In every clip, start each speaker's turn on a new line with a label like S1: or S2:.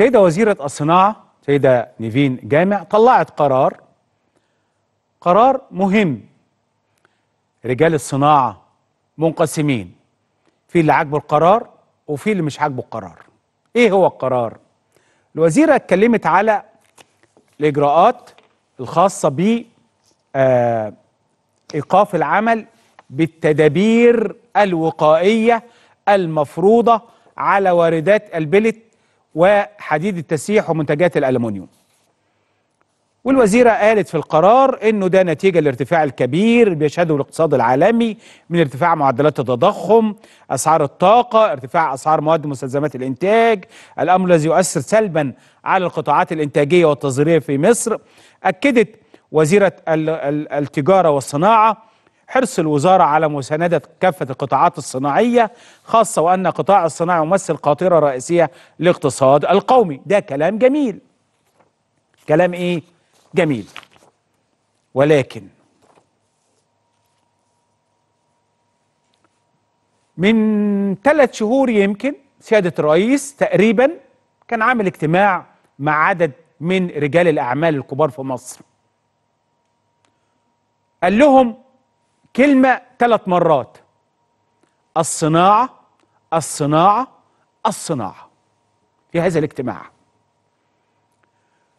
S1: السيدة وزيرة الصناعة سيدة نيفين جامع طلعت قرار قرار مهم. رجال الصناعة منقسمين في اللي عاجبه القرار وفي اللي مش عاجبه القرار. إيه هو القرار؟ الوزيرة اتكلمت على الإجراءات الخاصة ب آه، إيقاف العمل بالتدابير الوقائية المفروضة على واردات البلت وحديد التسيح ومنتجات الألمنيوم والوزيرة قالت في القرار إنه ده نتيجة للارتفاع الكبير اللي بيشهده الاقتصاد العالمي من ارتفاع معدلات التضخم، أسعار الطاقة، ارتفاع أسعار مواد مستلزمات الإنتاج، الأمر الذي يؤثر سلبا على القطاعات الإنتاجية والتصديرية في مصر. أكدت وزيرة ال- ال- التجارة والصناعة حرص الوزارة على مساندة كافة القطاعات الصناعية خاصة وأن قطاع الصناعة يمثل قاطرة رئيسية للاقتصاد القومي. ده كلام جميل. كلام إيه؟ جميل. ولكن من ثلاث شهور يمكن سيادة الرئيس تقريبا كان عامل اجتماع مع عدد من رجال الأعمال الكبار في مصر. قال لهم كلمة ثلاث مرات. الصناعة الصناعة الصناعة. في هذا الاجتماع.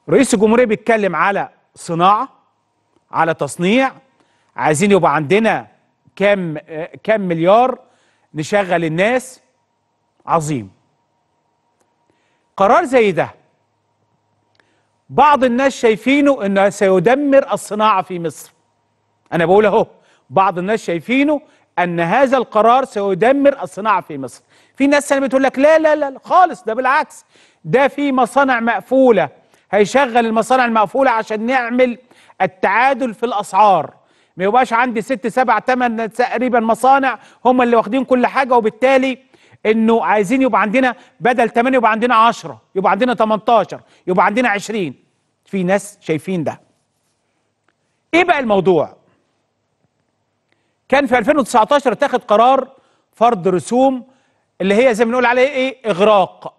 S1: رئيس الجمهورية بيتكلم على صناعة على تصنيع. عايزين يبقى عندنا كام كام مليار نشغل الناس. عظيم. قرار زي ده بعض الناس شايفينه إنه سيدمر الصناعة في مصر. أنا بقول أهو. بعض الناس شايفينه أن هذا القرار سيدمر الصناعة في مصر. في ناس ثانية بتقول لك لا لا لا خالص ده بالعكس. ده في مصانع مقفولة. هيشغل المصانع المقفولة عشان نعمل التعادل في الأسعار. ما يبقاش عندي ست سبع ثمان تقريبا مصانع هم اللي واخدين كل حاجة وبالتالي إنه عايزين يبقى عندنا بدل 8 يبقى عندنا 10 يبقى عندنا 18 يبقى عندنا 20 في ناس شايفين ده. إيه بقى الموضوع؟ كان في 2019 اتخذ قرار فرض رسوم اللي هي زي ما بنقول عليه إيه؟ إغراق.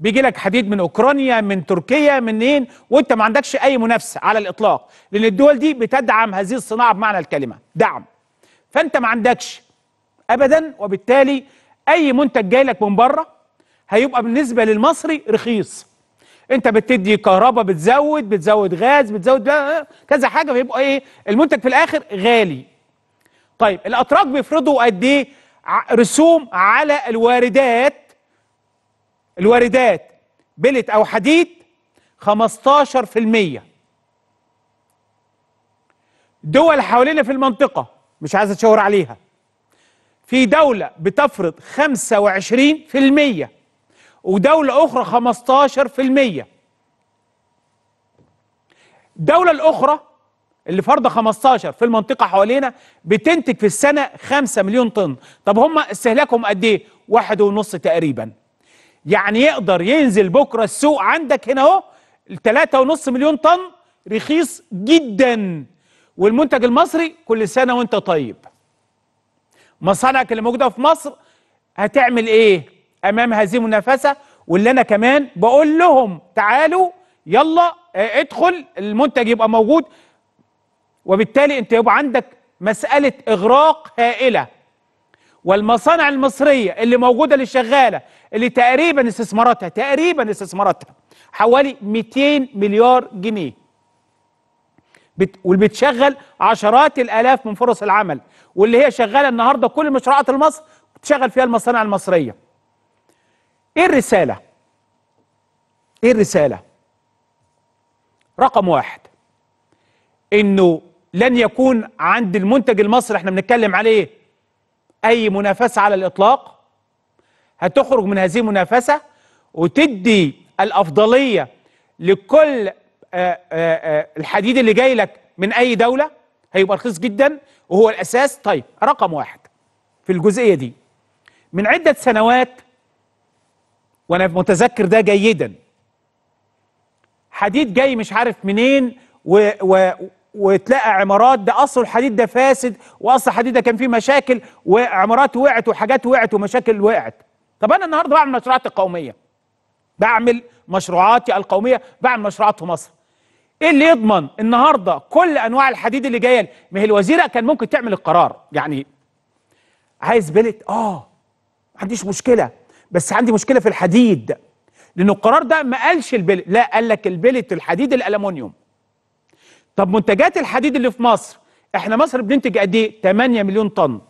S1: بيجي لك حديد من أوكرانيا من تركيا منين؟ وأنت ما عندكش أي منافسة على الإطلاق لأن الدول دي بتدعم هذه الصناعة بمعنى الكلمة دعم. فأنت ما عندكش ابدا وبالتالي أي منتج جاي لك من بره هيبقى بالنسبة للمصري رخيص. أنت بتدي كهرباء بتزود بتزود غاز بتزود لا- كذا حاجة فيبقى إيه؟ المنتج في الآخر غالي. طيب الأتراك بيفرضوا قد إيه؟ رسوم على الواردات الواردات بلت أو حديد 15% دول حوالينا في المنطقة مش عايز أتشاور عليها. في دولة بتفرض 25% ودولة أخرى 15% الدولة الأخرى اللي فرض 15 في المنطقة حوالينا بتنتج في السنة 5 مليون طن. طب هم استهلاكهم قد إيه؟ واحد ونص تقريبا. يعني يقدر ينزل بكرة السوق عندك هنا أهو 3 ونص مليون طن رخيص جدا. والمنتج المصري كل سنة وأنت طيب. مصانعك اللي موجودة في مصر هتعمل إيه؟ أمام هذه المنافسة. واللي أنا كمان بقول لهم تعالوا يلا ادخل المنتج يبقى موجود. وبالتالي انت يبقى عندك مسألة إغراق هائلة. والمصانع المصرية اللي موجودة اللي شغالة اللي تقريبا استثماراتها تقريبا استثماراتها حوالي 200 مليار جنيه. بت... واللي بتشغل عشرات الآلاف من فرص العمل. واللي هي شغالة النهارده كل المشروعات المصر بتشغل فيها المصانع المصرية. إيه الرسالة؟ إيه الرسالة؟ رقم واحد إنه لن يكون عند المنتج المصري إحنا بنتكلم عليه أي منافسة على الإطلاق. هتخرج من هذه المنافسة وتدي الأفضلية لكل آه، آه، آه، الحديد اللي جاي لك من أي دولة هيبقى رخيص جدا وهو الأساس. طيب رقم واحد في الجزئية دي من عدة سنوات وأنا متذكر ده جيدا حديد جاي مش عارف منين و و وتلاقى عمارات ده أصل الحديد ده فاسد وأصل الحديد ده كان فيه مشاكل وعمارات وقعت وحاجات وقعت ومشاكل وقعت. طب أنا النهارده بعمل مشروعات القومية. بعمل مشروعاتي القومية بعمل مشروعات في مصر. إيه اللي يضمن النهارده كل أنواع الحديد اللي جاية؟ ما هي الوزيرة كان ممكن تعمل القرار. يعني عايز بلت آه ما عنديش مشكلة بس عندي مشكلة في الحديد. لأن القرار ده ما قالش البلت لا قال لك البلت الحديد الالومنيوم طب منتجات الحديد اللي في مصر إحنا مصر بننتج قد إيه؟ 8 مليون طن.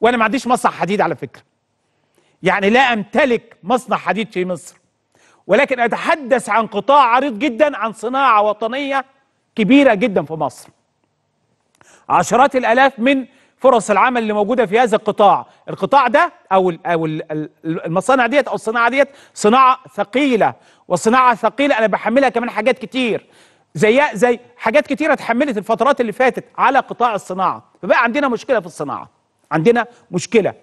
S1: وأنا ما عنديش مصنع حديد على فكرة. يعني لا أمتلك مصنع حديد في مصر. ولكن أتحدث عن قطاع عريض جدا عن صناعة وطنية كبيرة جدا في مصر. عشرات الآلاف من فرص العمل اللي موجودة في هذا القطاع. القطاع ده أو أو ال ال- المصانع ديت أو الصناعة ديت صناعة ثقيلة. وصناعة ثقيلة أنا بحملها كمان حاجات كتير. زي زي حاجات كتيرة اتحملت الفترات اللي فاتت على قطاع الصناعة. فبقى عندنا مشكلة في الصناعة. عندنا مشكلة.